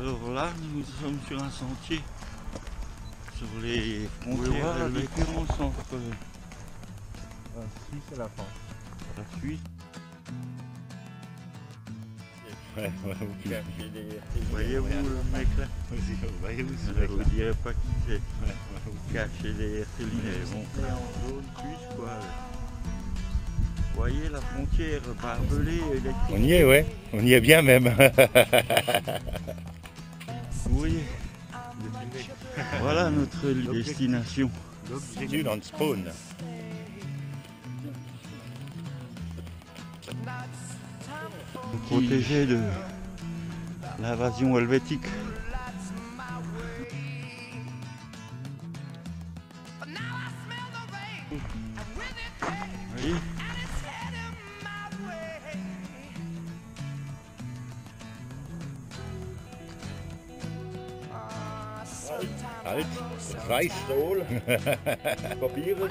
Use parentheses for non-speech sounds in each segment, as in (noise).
Alors là, nous sommes sur un sentier sur les frontières la différence entre la Suisse et la France. La Suisse. Ouais, ouais, Voyez-vous le mec là Voyez-vous ce Je mec ne là vous dirai pas qui c'est. Ouais, ouais. Caché derrière en zone suisse quoi. Vous voyez la frontière barbelée électrique. On y est, ouais. On y est bien même. (laughs) Vous voyez Voilà notre destination. Nul en spawn. Protégé de l'invasion helvétique. kalt. Scheiß Sol. (laughs) Probieren.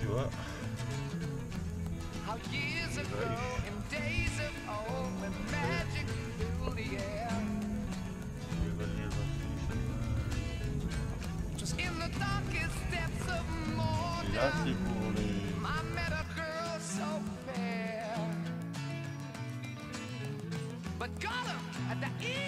de France. How years ago, in days of old, when magic filled the air. Just in the darkest depths of Et là, c'est morning, pour les. I met a girl so fair. But Gollum at the evil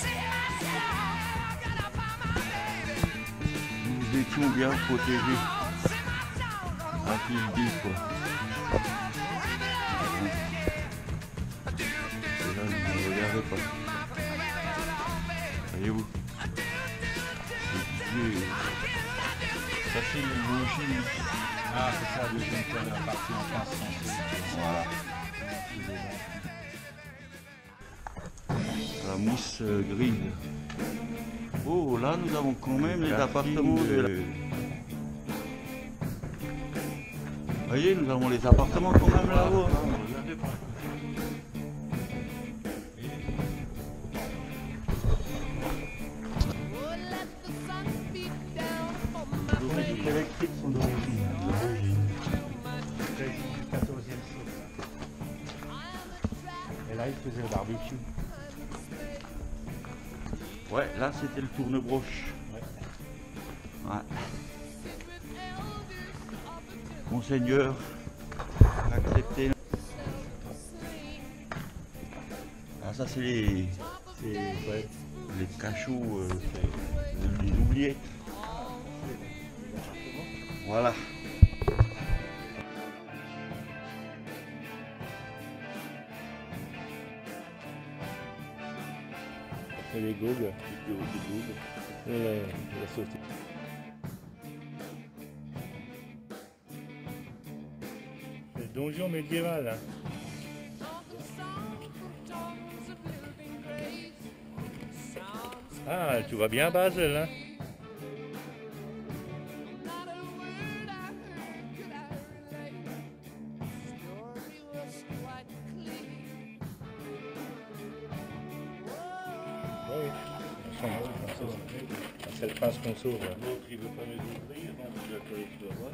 see myself. I gotta find my baby. Nous étions bien protégés. À quoi. Voyez-vous Dieu. Logis. Ah, c'est ça, le la partie en France censée. Voilà. La mousse euh, grise. Oh, là, nous avons quand même les appartements de. Vous voyez, nous avons les appartements quand même là-haut. Électriques sont d'origine. D'origine. Peut-être du 14e siècle. Et là, ils faisaient le barbecue. Ouais, là, c'était le tournebroche. Ouais. Ouais. Monseigneur a accepté. Ah, ça, c'est les, ouais, les cachots, euh, les oubliettes. Voilà. Et les goules, les goules, les goules. Euh, il a sauté. C'est le donjon médiéval. Hein. Ah, tu vas bien Basel, hein sauve. L'autre, il veut pas nous ouvrir, donc je vais coller sur la voie.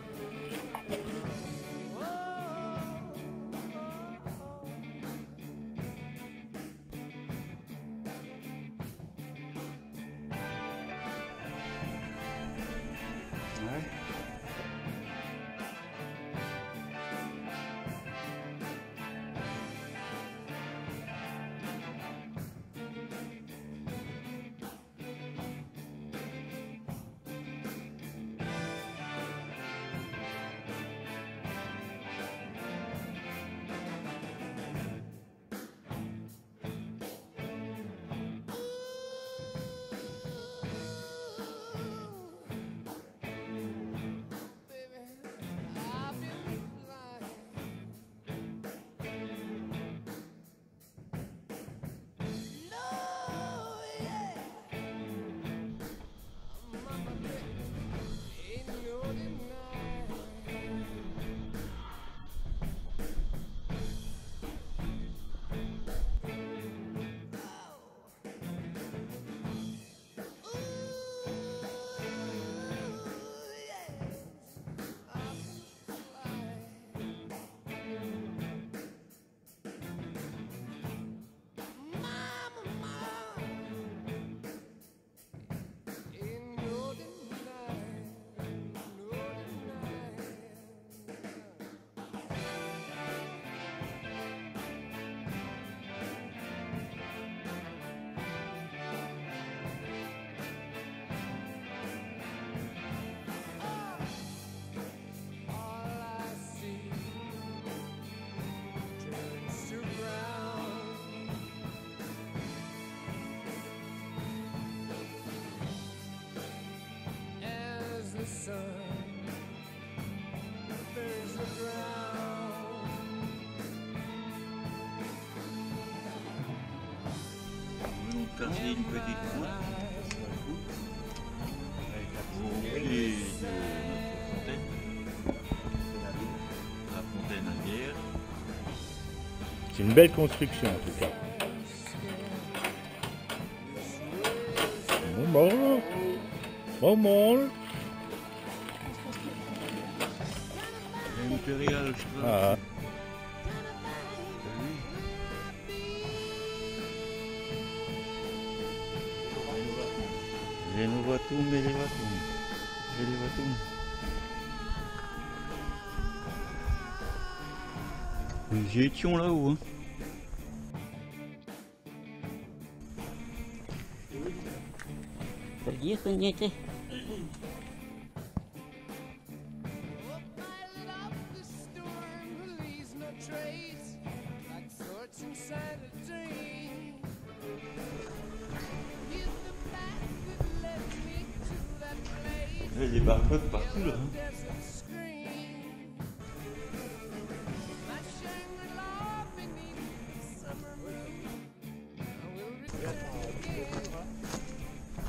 Passer une petite route au pied de notre fontaine, la fontaine à bière. C'est une belle construction en tout cas. Bon, bon, bon. Impérial, je crois. Ah, Renovatum, elevatum. Elevatum. Nous y étions là-haut. Hein. Ça veut dire qu'on y était. Il y a des barcodes partout là.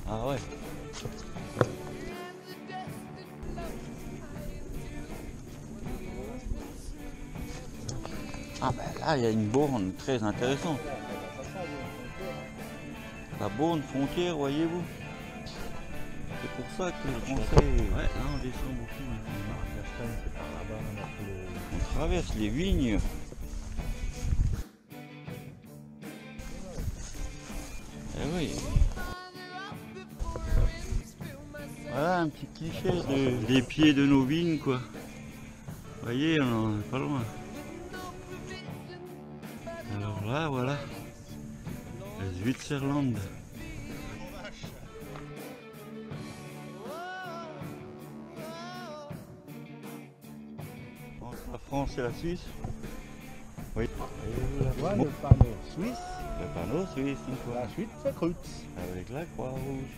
Ah ouais. Ah ben là, il y a une borne très intéressante. La borne frontière, voyez-vous C'est pour ça que le français... Ouais, là on descend beaucoup maintenant. On traverse les vignes. Eh oui. Voilà un petit cliché de- des pieds de nos vignes quoi. Vous voyez, on en est pas loin. Alors là, voilà. Switzerland. Entre France et la Suisse. Oui. Et là, le panneau suisse. Le panneau suisse, une fois. La Suisse, c'est Kreutz. Avec la croix rouge.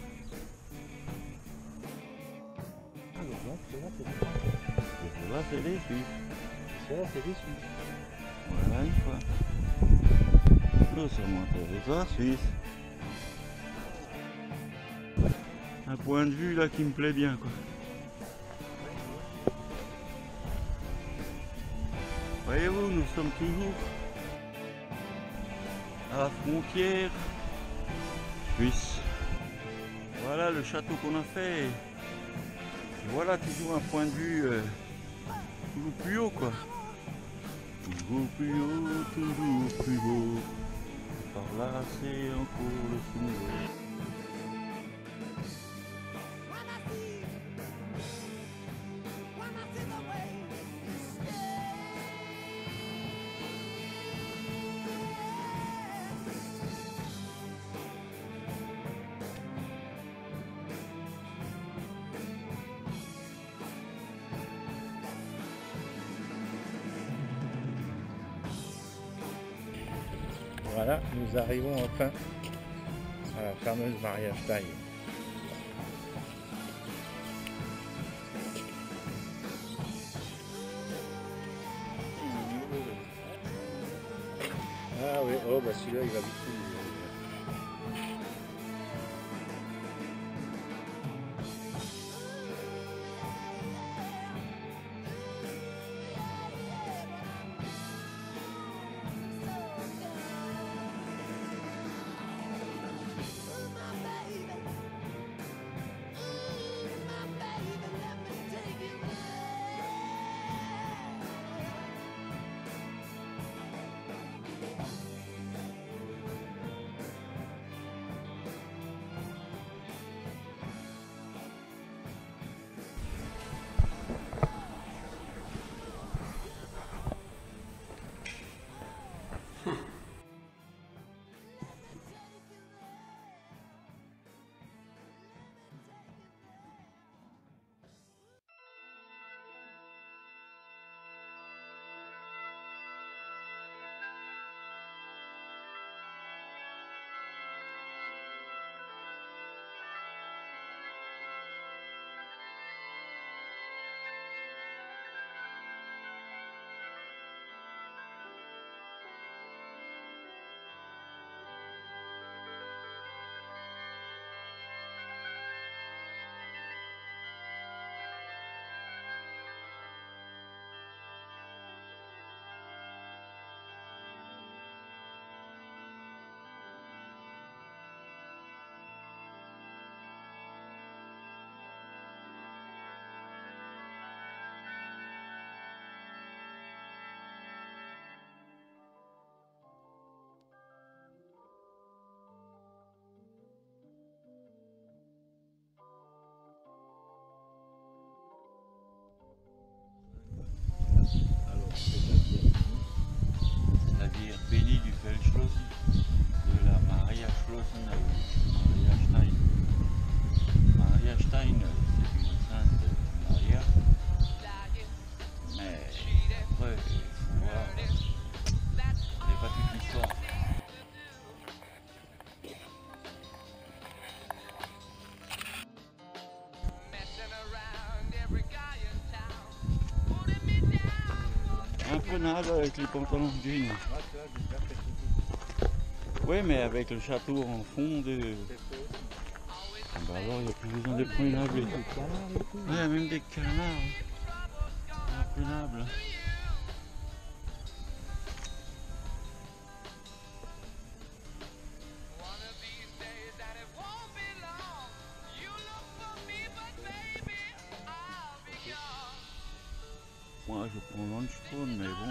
Non, ceux-là, c'est des Français. Et là, c'est les Suisses. Ceux-là, c'est des Suisses. Voilà une fois. Nous sommes en territoire suisse. Un point de vue là qui me plaît bien quoi. Voyez-vous, nous sommes toujours à la frontière suisse. Voilà le château qu'on a fait. Et voilà toujours un point de vue euh, toujours plus haut quoi. Toujours plus haut, toujours plus beau. Par là, c'est encore le fond. Nous arrivons enfin à la fameuse mariage taille. Ah oui, oh bah celui-là il va vite avec les pantalons de jean. Oui, mais avec le château en fond de. Ah bah alors, il n'y a plus besoin d'être prenable. Ouais, même des canards. hein. Moi, je prends Lunchstone, mais bon.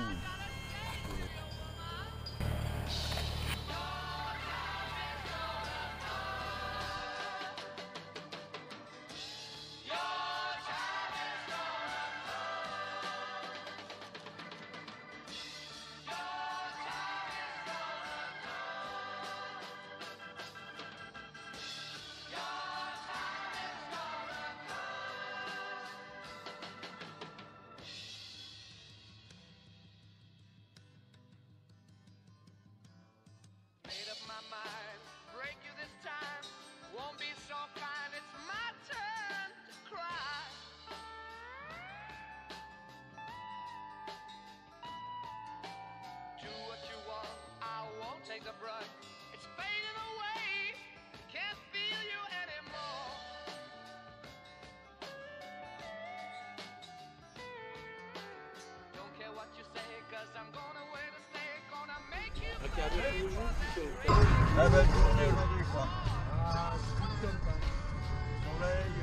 La belle journée aujourd'hui quoi. Soleil,